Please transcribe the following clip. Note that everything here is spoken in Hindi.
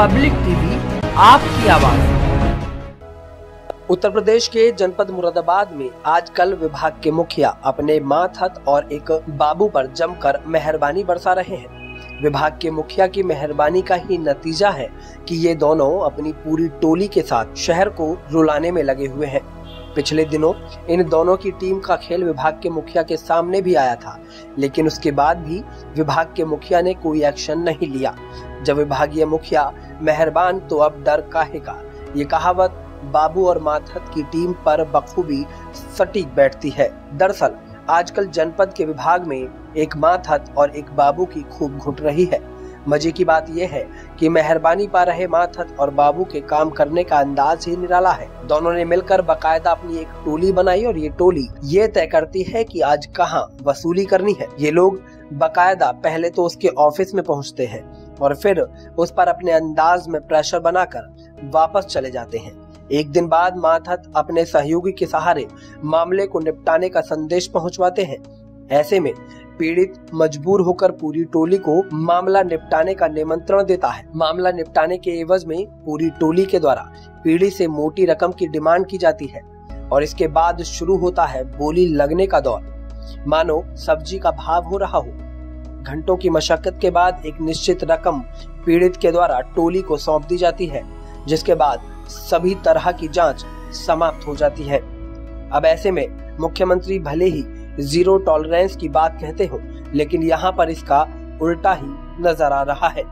पब्लिक टीवी, आपकी आवाज़। उत्तर प्रदेश के जनपद मुरादाबाद में आज कल विभाग के मुखिया अपने माथत और एक बाबू पर जमकर मेहरबानी बरसा रहे हैं। विभाग के मुखिया की मेहरबानी का ही नतीजा है कि ये दोनों अपनी पूरी टोली के साथ शहर को रुलाने में लगे हुए हैं। पिछले दिनों इन दोनों की टीम का खेल विभाग के मुखिया के सामने भी आया था, लेकिन उसके बाद भी विभाग के मुखिया ने कोई एक्शन नहीं लिया। जब विभागीय मुखिया, मेहरबान तो अब डर काहे का ये कहावत बाबू और माथत की टीम पर बखूबी सटीक बैठती है। दरअसल, आजकल जनपद के विभाग में एक माथत और एक बाबू की खूब घुट रही है। मज़े की बात यह है कि मेहरबानी पा रहे माथत और बाबू के काम करने का अंदाज ही निराला है। दोनों ने मिलकर बकायदा अपनी एक टोली बनाई और ये टोली ये तय करती है कि आज कहाँ वसूली करनी है। ये लोग बकायदा पहले तो उसके ऑफ़िस में पहुँचते हैं और फिर उस पर अपने अंदाज में प्रेशर बनाकर वापस चले जाते हैं। एक दिन बाद माथत अपने सहयोगी के सहारे मामले को निपटाने का संदेश पहुंचवाते हैं। ऐसे में पीड़ित मजबूर होकर पूरी टोली को मामला निपटाने का निमंत्रण देता है। मामला निपटाने के एवज में पूरी टोली के द्वारा पीड़ित से मोटी रकम की डिमांड की जाती है और इसके बाद शुरू होता है बोली लगने का दौर। मानो सब्ज़ी का भाव हो रहा हो। घंटों की मशक्कत के बाद एक निश्चित रकम पीड़ित के द्वारा टोली को सौंप दी जाती है, जिसके बाद सभी तरह की जाँच समाप्त हो जाती है। अब ऐसे में मुख्यमंत्री भले ही ज़ीरो टॉलरेंस की बात कहते हो, लेकिन यहाँ पर इसका उल्टा ही नज़र आ रहा है।